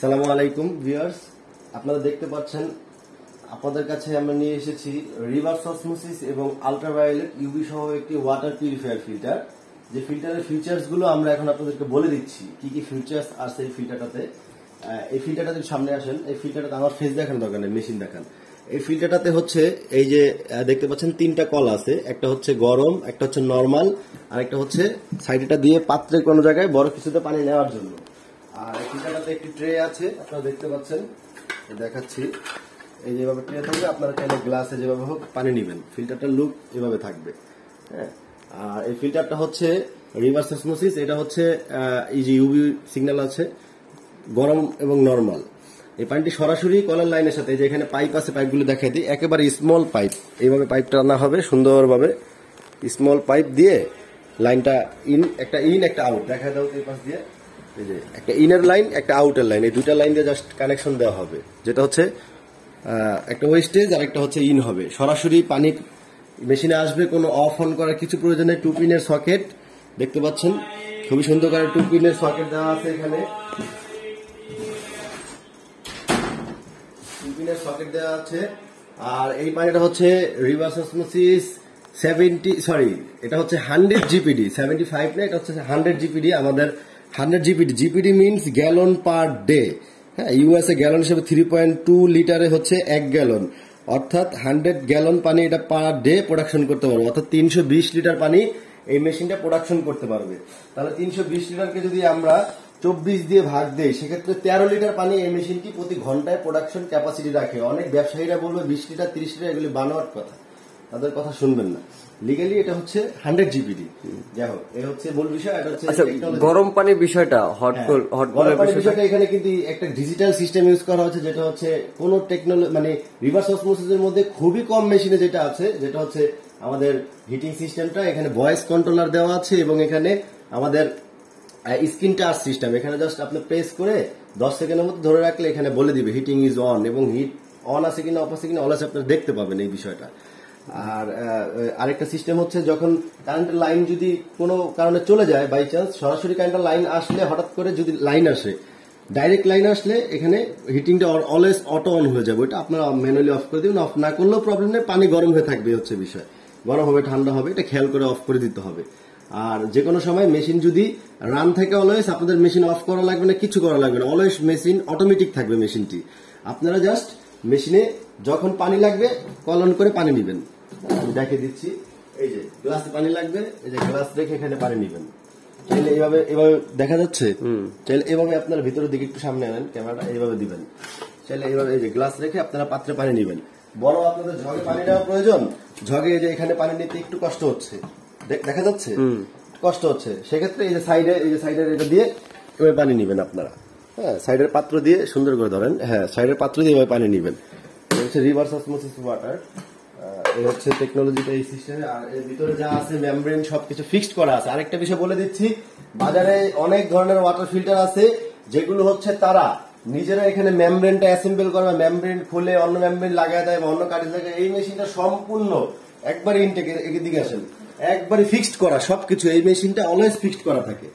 সালামু আলাইকুম, ভিউয়ার্স। আপনারা দেখতে পাচ্ছেন, আপনাদের কাছে আমরা নিয়ে এসেছি রিভার্স অসমোসিস এবং আলট্রাভায়োলেট ইউভি সহ একটি ওয়াটার পিউরিফায়ার ফিল্টার যে ফিল্টারের ফিচার্সগুলো আমরা এখন আপনাদেরকে বলে দিচ্ছি, কি কি ফিচার্স আছে এই ফিল্টারটাতে এই ফিল্টারটা যদি সামনে আসেন, এই ফিল্টারটাতে আমার ফেস দেখান দরকার নেই মেশিন দেখান এই ফিল্টারটাতে হচ্ছে এই যে দেখতে পাচ্ছেন তিনটা কল আছে, একটা হচ্ছে গরম, একটা হচ্ছে নর্মাল আর একটা হচ্ছে সাইডটা দিয়ে পাত্রে কোনো জায়গায় বড় কিছুতে পানি নেওয়ার জন্য। আর এই একটি ট্রে আছে, আপনারা দেখতে পাচ্ছেন। দেখাচ্ছি। এই যেভাবে ট্রে থাকবে, আপনারা চাইলে গ্লাসে যেভাবে হোক পানি নেবেন। ফিল্টারটার লুক এভাবে থাকবে হ্যাঁ? আর এই ফিল্টারটা হচ্ছে রিভার্স অসমোসিস এটা হচ্ছে এই যে ইউভি সিগন্যাল আছে, গরম এবং নর্মাল। এই পানিটি সরাসরি কলার লাইনের সাথে যে এখানে পাইপ আছে, পাইপগুলো দেখাই দিই, একেবারে স্মল পাইপ এইভাবে পাইপটা আনা হবে সুন্দরভাবে। স্মল পাইপ দিয়ে লাইনটা ইন একটা ইন একটা আউট দেখা দাও এই পাশ দিয়ে। একটা ইনার লাইন একটা আউটার লাইন এই দুইটা লাইন দিয়ে জাস্ট কানেকশন দেওয়া হবে। যেটা হচ্ছে একটা ওয়েস্টেজ আর একটা হচ্ছে ইন হবে। সরাসরি পানি মেশিনে আসবে, কোনো অফ অন করার কিছু প্রয়োজনে টু পিনের সকেট দেখতে পাচ্ছেন? খুবই সুন্দর করে টু পিনের সকেট দেওয়া আছে এখানে। পিনের সকেট দেওয়া আছে। আর এই পানিটা হচ্ছে রিভার্স অসমোসিস সেভেন্টি সরি এটা হচ্ছে হান্ড্রেড জিপিডি সেভেন্টি ফাইভ না, এটা হচ্ছে হান্ড্রেড জিপিডি আমাদের hundred GPD GPD means gallon per day হ্যাঁ ইউএসএ গ্যালন হিসেবে থ্রি পয়েন্ট টু লিটারে হচ্ছে এক গ্যালন অর্থাৎ হান্ড্রেড গ্যালন পানি এটা পার ডে প্রোডাকশন করতে পারবে। অর্থাৎ তিনশো বিশ লিটার পানি এই মেশিনটা প্রোডাকশন করতে পারবে। তাহলে তিনশো বিশ লিটারকে যদি আমরা চব্বিশ দিয়ে ভাগ দেই, সেক্ষেত্রে তেরো লিটার পানি এই মেশিনটি প্রতি ঘন্টায় প্রোডাকশন ক্যাপাসিটি রাখে। অনেক ব্যবসায়ীরা বলবে বিশ লিটার, তিরিশ লিটার এগুলি বানোয়ার কথা। তাদের কথা শুনবেন না। লিগালি এটা হচ্ছে হান্ড্রেড জিপিডি যাই হোক এ হচ্ছে মূল বিষয় এটা হচ্ছে আচ্ছা গরম পানির বিষয়টা হট হ্যাঁ, হট গরম পানির বিষয়টা। বিষয়টা এখানে কিন্তু একটা ডিজিটাল সিস্টেম ইউজ করা হচ্ছে যেটা হচ্ছে কোন টেকনোলজি মানে রিভার্স অসমোসিসের মধ্যে খুবই কম মেশিনে যেটা আছে যেটা হচ্ছে আমাদের হিটিং সিস্টেমটা এখানে ভয়েস কন্ট্রোলার দেওয়া আছে এবং এখানে আমাদের স্ক্রিন টাচ সিস্টেম এখানে জাস্ট আপনি প্রেস করে দশ সেকেন্ডের মধ্যে ধরে রাখলে এখানে বলে দিবে হিটিং ইজ অন এবং হিট অন আছে কিনা অফ আছে কিনা অল আছে আপনারা দেখতে পাবেন এই বিষয়টা। আর আরেকটা সিস্টেম হচ্ছে যখন কারেন্টের লাইন যদি কোনো কারণে চলে যায় বাই চান্স সরাসরি কারেন্টের লাইন আসলে হঠাৎ করে যদি লাইন আসে ডাইরেক্ট লাইন আসলে এখানে হিটিংটা অলওয়েজ অটো অন হয়ে যাবে। ওইটা আপনারা ম্যানুয়ালি অফ করে দিবেন। অফ না করলেও প্রবলেম নেই, পানি গরম হয়ে থাকবে হচ্ছে বিষয়। গরম হবে, ঠান্ডা হবে, এটা খেয়াল করে অফ করে দিতে হবে। আর যে কোনো সময় মেশিন যদি রান থাকে অলওয়েজ আপনাদের মেশিন অফ করা লাগবে না, কিছু করা লাগবে না। অলওয়েজ মেশিন অটোমেটিক থাকবে মেশিনটি আপনারা জাস্ট মেশিনে যখন পানি লাগবে কলন করে পানি নেবেন। আমি দেখে দিচ্ছি। এই যে গ্লাসে পানি লাগবে এই যে গ্লাস রেখে এখানে পানি নেবেন। চাইলে এইভাবে এভাবে দেখা যাচ্ছে? চাইলে এভাবে আপনারা ভিতরের দিকে একটু সামনে আনেন ক্যামেরাটা এইভাবে দিবেন। চাইলে এইভাবে এই যে গ্লাস রেখে আপনারা পাত্রে পানি নেবেন। বড় আপনাদের ঝগে পানি নেওয়া প্রয়োজন। ঝগে এই যে এখানে পানি নিতে একটু কষ্ট হচ্ছে। দেখ- যাচ্ছে? কষ্ট হচ্ছে। সেক্ষেত্রে এই যে সাইডে এই যে সাইডের এটা দিয়ে এভাবে পানি নেবেন আপনারা। হ্যাঁ সাইডের পাত্র দিয়ে সুন্দর করে ধরেন। হ্যাঁ সাইডের পাত্র দিয়ে এভাবে পানি নেবেন। হচ্ছে রিভার্স অসমোসিস ওয়াটার এই হচ্ছে টেকনোলজিটা এই সিস্টেমে আর এর ভিতরে যা আছে মেমব্রেন সবকিছু ফিক্সড করা আছে। আরেকটা বিষয় বলে দিচ্ছি, বাজারে অনেক ধরনের ওয়াটার ফিল্টার আছে, যেগুলো হচ্ছে তারা নিজেরা এখানে মেমব্রেনটা অ্যাসেম্বল করে বা মেমব্রেন খুলে অন্য মেমব্রেন লাগায় দেয় বা অন্য কাঠি লাগায় এই মেশিনটা সম্পূর্ণ একবার ইনটেক এদিকে আসেন। একবারে ফিক্সড করা সবকিছু। এই মেশিনটা অলওয়েজ ফিক্সড করা থাকে।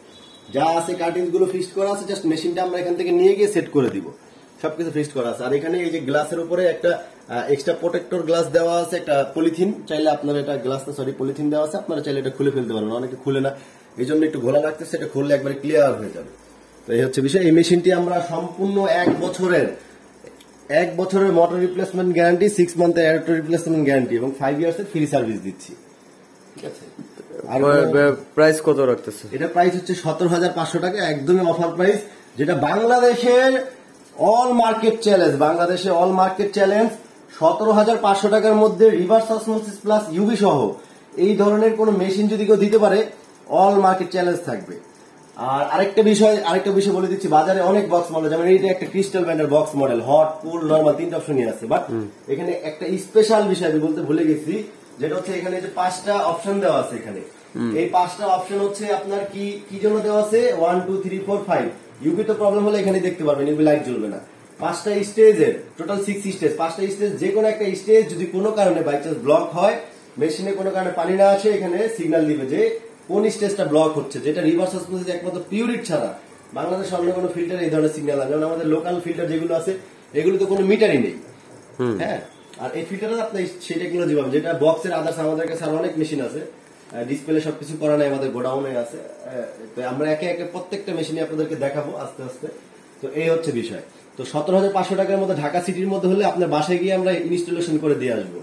যা আছে কার্টিংসগুলো ফিক্সড করা আছে জাস্ট মেশিনটা আমরা এখান থেকে নিয়ে গিয়ে সেট করে দিব। সবকিছু ফিক্সড করা আছে। আর এখানে এই যে গ্লাসের উপরে একটা এক্সট্রা প্রোটেক্টর গ্লাস দেওয়া আছে, একটা পলিথিন চাইলে আপনারা এটা গ্লাস না সরি পলিথিন দেওয়া আছে। আপনারা চাইলে এটা খুলে ফেলতে পারবেন অনেকে খুলে না। এই জন্য একটু ঘোলা লাগতেছে, এটা খুললে একবারে ক্লিয়ার হয়ে যাবে। তো এই হচ্ছে বিষয়। এই মেশিনটি আমরা সম্পূর্ণ এক বছরের এক বছরের মোটর রিপ্লেসমেন্ট গ্যারান্টি সিক্স মান্থের রিপ্লেসমেন্ট গ্যারান্টি এবং ফাইভ ইয়ার্স এর ফ্রি সার্ভিস দিচ্ছি। ঠিক আছে? প্রাইস কত রাখতেছে? এটা প্রাইস হচ্ছে সতেরো হাজার পাঁচশো টাকা একদমই অফার প্রাইস যেটা বাংলাদেশের অল মার্কেট চ্যালেঞ্জ বাংলাদেশে অল মার্কেট চ্যালেঞ্জ সতেরো হাজার পাঁচশো টাকার মধ্যে রিভার্স অসমোসিস প্লাস ইউভি সহ। এই ধরনের কোন মেশিন যদি কেউ দিতে পারে অল মার্কেট চ্যালেঞ্জ থাকবে। আর আরেকটা বিষয় আরেকটা বিষয় বলে দিচ্ছি বাজারে অনেক বক্স মডেল যেমন এইটা একটা ক্রিস্টাল ব্যান্ডের box model hot cool normal তিনটা অপশনই আছে। বাট এখানে একটা স্পেশাল বিষয় আমি বলতে ভুলে গেছি যেটা হচ্ছে এখানে যে পাঁচটা অপশন দেওয়া আছে এখানে। এই পাঁচটা অপশন হচ্ছে আপনার কি কি জন্য দেওয়া আছে? One two three four five up তো প্রবলেম হলে এখানে দেখতে পারবেন ইউপি লাইট জ্বলবে না। পাঁচটা স্টেজের টোটাল সিক্স স্টেজ পাঁচটা স্টেজ যে কোনো একটা স্টেজ যদি কোনো কারণে বাই চান্স ব্লক হয় মেশিনে কোনো কারণে পানি না আসে এখানে সিগন্যাল দিবে যে কোন স্টেজটা ব্লক হচ্ছে। যেটা রিভার্স অসমোসিস একমাত্র পিউরিট ছাড়া। বাংলাদেশ অন্য কোনো ফিল্টার এই ধরনের সিগন্যাল আছে যেমন আমাদের লোকাল ফিল্টার যেগুলো আছে এগুলো তো কোনো মিটারই নেই। হ্যাঁ? আর এই ফিল্টারটা আপনি সেই টেকনোলজি পাবেন যেটা বক্সের আদার্স আমাদের কাছে আর অনেক মেশিন আছে। ডিসপ্লে সবকিছু করা নাই, আমাদের গোডাউনে আছে। তো আমরা একে একে প্রত্যেকটা মেশিনে আপনাদেরকে দেখাবো আস্তে আস্তে। তো এই হচ্ছে বিষয়। তো সতেরো হাজার পাঁচশো টাকার মধ্যে ঢাকা সিটির মধ্যে হলে আপনার বাসায় গিয়ে আমরা ইনস্টলেশন করে দিয়ে আসব।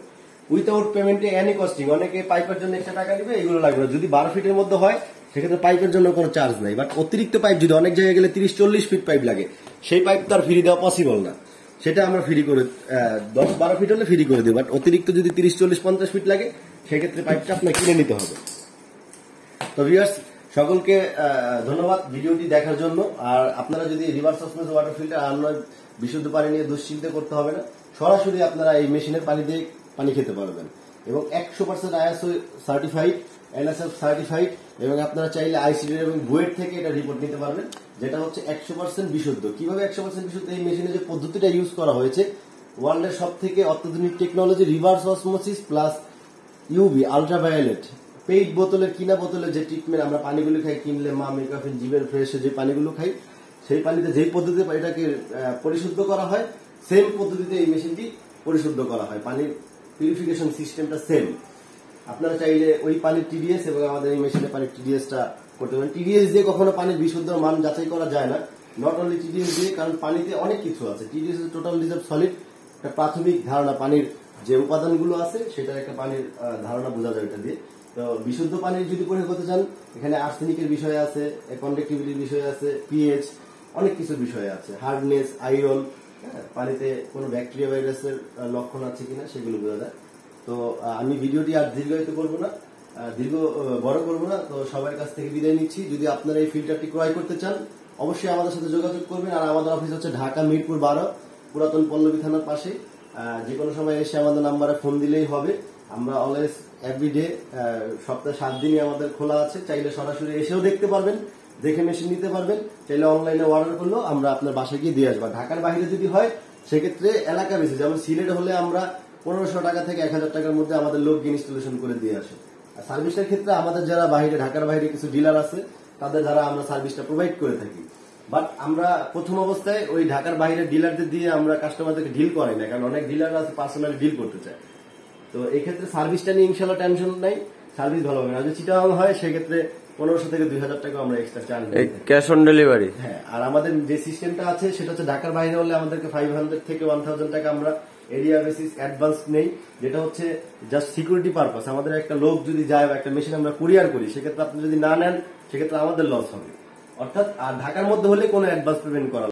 উইথাউট পেমেন্টে এনি কস্টিং অনেকে পাইপের জন্য এক্সট্রা টাকা দিবে, এগুলো লাগবে না। যদি বারো ফিটের মধ্যে হয়, সেক্ষেত্রে পাইপের জন্য কোনো চার্জ নাই। বাট অতিরিক্ত পাইপ যদি অনেক জায়গায় গেলে তিরিশ চল্লিশ ফিট পাইপ লাগে, সেই পাইপ তো আর ফ্রি দেওয়া পসিবল না। সেটা আমরা ফ্রি করে দশ বারো ফিট হলে ফ্রি করে দিই বাট অতিরিক্ত যদি তিরিশ, চল্লিশ, পঞ্চাশ ফিট লাগে, সেক্ষেত্রে পাইপটা আপনার কিনে নিতে হবে। তো ভিউয়ার্স সকলকে ধন্যবাদ ভিডিওটি দেখার জন্য। আর আপনারা যদি রিভার্স অসমোস ওয়াটার ফিল্টার আমরা বিশুদ্ধ পানি নিয়ে দুশ্চিন্তা করতে হবে না, সরাসরি আপনারা এই মেশিনের পানি দিয়ে পানি খেতে পারবেন। এবং একশো percent ISO certified NSF certified এবং আপনারা চাইলে আইসিডি এবং বুয়েট থেকে এটা রিপোর্ট নিতে পারবেন, যেটা হচ্ছে একশো পার্সেন্ট বিশুদ্ধ। কীভাবে একশো পার্সেন্ট বিশুদ্ধ? এই মেশিনে যে পদ্ধতিটা ইউজ করা হয়েছে ওয়ার্ল্ডের সব থেকে অত্যাধুনিক technology reverse osmosis plus UV ultraviolet paid বোতলের, কিনা বোতলের যে ট্রিটমেন্ট আমরা পানিগুলো খাই, কিনলে মা মেকাফিন জিভের ফ্রেশে যে পানিগুলো খাই, সেই পানিতে যেই পদ্ধতিতে এটাকে পরিশুদ্ধ করা হয় সেম পদ্ধতিতে এই মেশিনটি পরিশুদ্ধ করা হয়। পানির পিউরিফিকেশন সিস্টেমটা সেম আপনারা চাইলে ওই পানির টিডিএস এবং আমাদের এই মেশিনের পানির টিডিএসটা করতে পারেন। টিডিএস দিয়ে কখনো পানির বিশুদ্ধ মান যাচাই করা যায় না। নট অনলি টিডিএস দিয়ে, কারণ পানিতে অনেক কিছু আছে। টিডিএস টোটাল রিজার্ভ সলিড একটা প্রাথমিক ধারণা পানির যে উপাদানগুলো আছে সেটার একটা পানির ধারণা বোঝা যায় এটা দিয়ে। তো বিশুদ্ধ পানির যদি পরীক্ষা করতে চান, এখানে আর্সেনিকের বিষয় আছে কন্ডাক্টিভিটির বিষয় আছে পিএইচ অনেক কিছু বিষয় আছে। হার্ডনেস আয়রন পানিতে কোনো ব্যাকটেরিয়া ভাইরাসের লক্ষণ আছে কিনা, সেগুলো বোঝা যায়। তো আমি ভিডিওটি আর দীর্ঘায়িত করব না। দীর্ঘ বড় করব না। তো সবার কাছ থেকে বিদায় নিচ্ছি। যদি আপনারা এই ফিল্টারটি ক্রয় করতে চান, অবশ্যই আমাদের সাথে যোগাযোগ করবেন। আর আমাদের অফিস হচ্ছে ঢাকা মিরপুর বারো, পুরাতন পল্লবী থানার পাশে। যে কোনো সময় এসে আমাদের নাম্বারে ফোন দিলেই হবে। আমরা অলওয়েজ এভরিডে সপ্তাহে সাত দিনই আমাদের খোলা আছে। চাইলে সরাসরি এসেও দেখতে পারবেন, দেখে মেশিন নিতে পারবেন। চাইলে অনলাইনে অর্ডার করলেও আমরা আপনার বাসায় গিয়ে দিয়ে আসব। ঢাকার বাইরে যদি হয়, সেক্ষেত্রে এলাকা বেশি। যেমন সিলেট হলে আমরা পনেরোশো টাকা থেকে এক হাজার টাকার মধ্যে আমাদের লোক ইনস্টলেশন করে দিয়ে আসে। আর সার্ভিসের ক্ষেত্রে আমাদের যারা বাইরে ঢাকার বাইরে কিছু ডিলার আছে তাদের দ্বারা আমরা সার্ভিসটা প্রোভাইড করে থাকি। বাট আমরা প্রথম অবস্থায় ওই ঢাকার বাইরে ডিলারদের দিয়ে আমরা কাস্টমারদেরকে ডিল করাই না কারণ অনেক ডিলার আছে পার্সোনালি ডিল করতে চায়। তো এক্ষেত্রে সার্ভিসটা নিয়ে ইনশাল্লাহ টেনশন নাই সার্ভিস ভালো হবে। না যদি চিটাং হয় সেক্ষেত্রে পনেরোশো থেকে দুই হাজার টাকা আমরা extra charge cash on delivery হ্যাঁ আর আমাদের যে সিস্টেমটা আছে সেটা হচ্ছে ঢাকার বাইরে হলে আমাদেরকে ফাইভ হান্ড্রেড থেকে ওয়ান থাউজেন্ড টাকা আমরা এরিয়া বেসিস অ্যাডভান্স নেই, যেটা হচ্ছে জাস্ট সিকিউরিটি পারপাস আমাদের একটা লোক যদি যায় বা একটা মেশিন আমরা কুরিয়ার করি, সেক্ষেত্রে আপনি যদি না নেন, সেক্ষেত্রে আমাদের লস হবে। অর্থাৎ, আর ঢাকার মধ্যে হলে কোনো অ্যাডভান্স পেমেন্ট করা